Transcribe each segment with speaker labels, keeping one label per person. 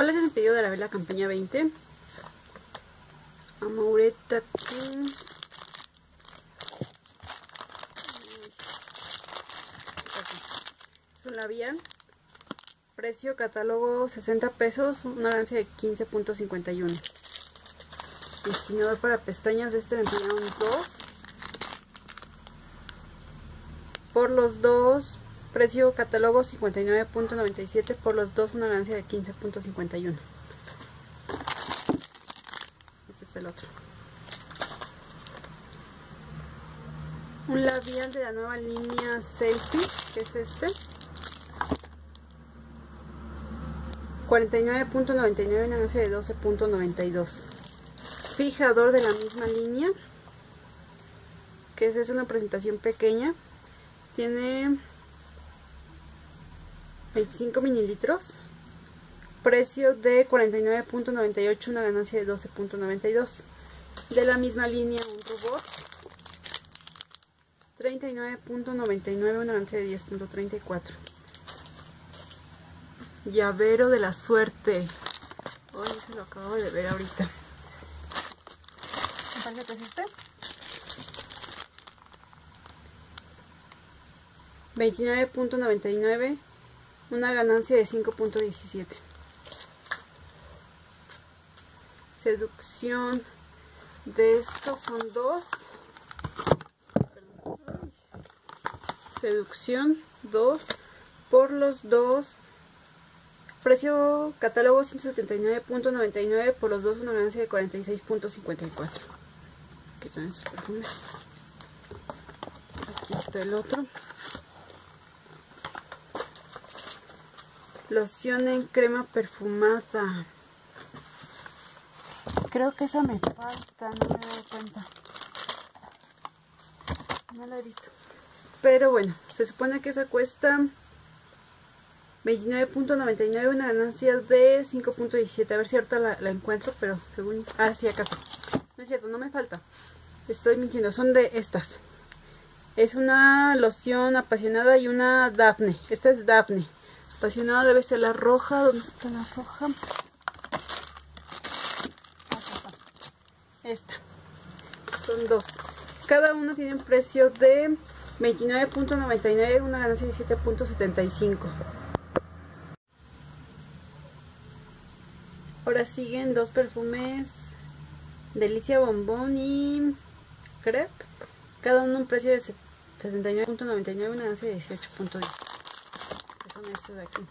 Speaker 1: Hola, es el pedido de la vela campaña 20. Amoureta Es un labial. Precio catálogo 60 pesos, una ganancia de 15.51. Destinador para pestañas este me pidieron dos. Por los dos Precio catálogo 59.97 por los dos, una ganancia de 15.51. Este es el otro. Un labial de la nueva línea Safety, que es este. 49.99, una ganancia de 12.92. Fijador de la misma línea, que es una presentación pequeña. Tiene 25 mililitros. Precio de 49.98, una ganancia de 12.92. De la misma línea, un robot. 39.99, una ganancia de 10.34. Llavero de la suerte. Hoy se lo acabo de ver ahorita. ¿Qué parece que es este? 29.99 una ganancia de 5.17 seducción de estos son dos. Seducción 2 por los dos. Precio catálogo 179.99 por los dos una ganancia de 46.54 aquí están esos perfumes. Aquí está el otro Loción en crema perfumada. Creo que esa me falta, no me doy cuenta. No la he visto. Pero bueno, se supone que esa cuesta 29.99, una ganancia de 5.17. A ver si ahorita la, la, encuentro, pero según... Ah, sí, acá. No es cierto, no me falta. Estoy mintiendo, son de estas. Es una loción apasionada y una Daphne. Esta es Daphne. Apasionada debe ser la roja. ¿Dónde está la roja? Esta. Son dos. Cada una tiene un precio de 29.99, una ganancia de 7.75. Ahora siguen dos perfumes Delicia Bombón y Crepe. Cada uno un precio de 79.99, una ganancia de 18.10 son estos de aquí.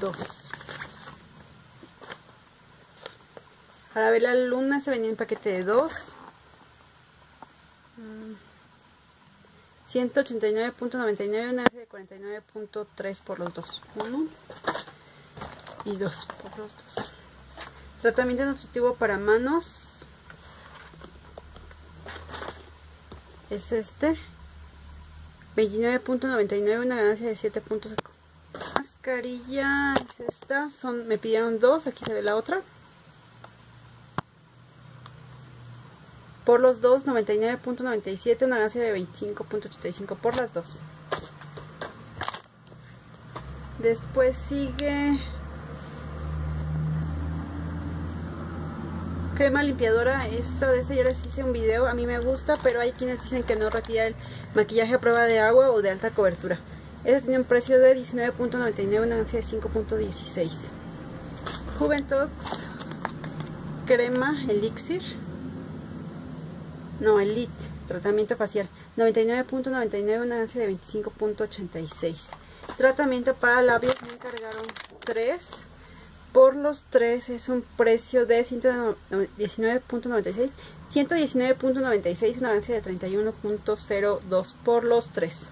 Speaker 1: Dos. Para ver la luna se venía en paquete de dos. 189.99, una de 49.3 por los dos. Uno y dos por los dos. Tratamiento nutritivo para manos. Es este. 29.99, una ganancia de 7.5. Mascarilla es esta, son, me pidieron dos, aquí se ve la otra. Por los dos, 99.97, una ganancia de 25.85 por las dos. Después sigue crema limpiadora esta de esta ya les hice un video a mí me gusta pero hay quienes dicen que no retira el maquillaje a prueba de agua o de alta cobertura. Este tiene un precio de 19.99 una ganancia de 5.16 Juventox crema elixir. No elite tratamiento facial 99.99 una ganancia de 25.86 tratamiento para labios me encargaron 3 por los tres es un precio de 119.96 119.96 una ganancia de 31.02 por los tres.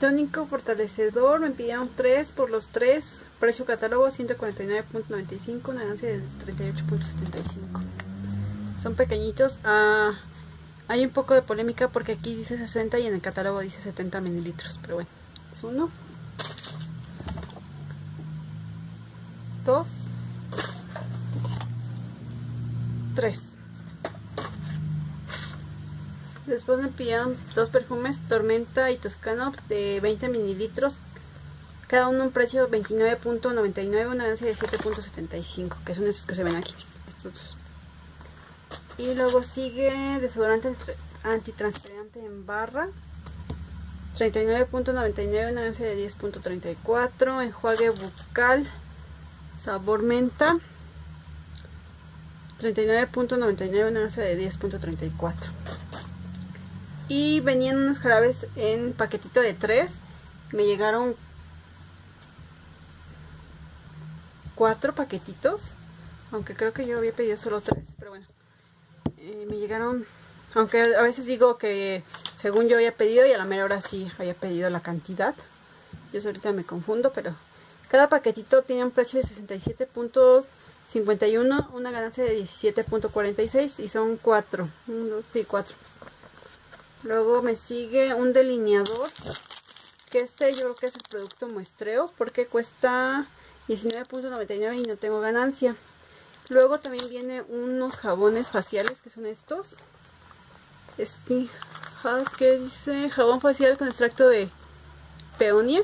Speaker 1: Tónico fortalecedor me pidieron 3 por los 3 precio catálogo 149.95 una ganancia de 38.75 son pequeñitos ah, hay un poco de polémica porque aquí dice 60 y en el catálogo dice 70 mililitros, pero bueno, es uno. Dos. Tres. Después me pidieron dos perfumes, Tormenta y Toscano, de 20 mililitros. Cada uno un precio 29.99, una ganancia de 7.75, que son esos que se ven aquí. Estos. Y luego sigue desodorante antitranspirante en barra. 39.99, una ganancia de 10.34. Enjuague bucal, sabor menta. 39.99, una ganancia de 10.34 y venían unos jarabes en paquetito de 3 me llegaron cuatro paquetitos aunque creo que yo había pedido solo tres pero bueno eh, me llegaron aunque a veces digo que según yo había pedido y a la mera hora sí había pedido la cantidad. Yo ahorita me confundo pero cada paquetito tiene un precio de 67.51 una ganancia de 17.46 y son cuatro. Sí cuatro. Luego me sigue un delineador, que este yo creo que es el producto muestreo, porque cuesta 19.99 y no tengo ganancia. Luego también viene unos jabones faciales, que son estos. Este, ¿qué dice? Jabón facial con extracto de peonia.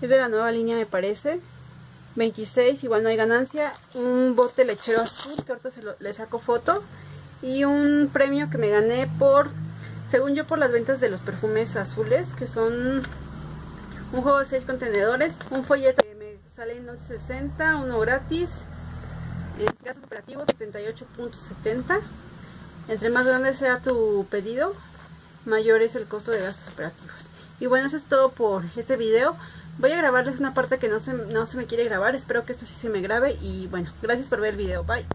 Speaker 1: Es de la nueva línea me parece. 26, igual no hay ganancia. Un bote lechero azul, que ahorita se le saco foto. Y un premio que me gané por según yo por las ventas de los perfumes azules, que son un juego de 6 contenedores, un folleto que me sale en 11.60, uno gratis, gastos operativos 78.70. Entre más grande sea tu pedido, mayor es el costo de gastos operativos. Y bueno, eso es todo por este video. Voy a grabarles una parte que no se, no se me quiere grabar. Espero que esto sí se me grabe. Y bueno, gracias por ver el video. Bye.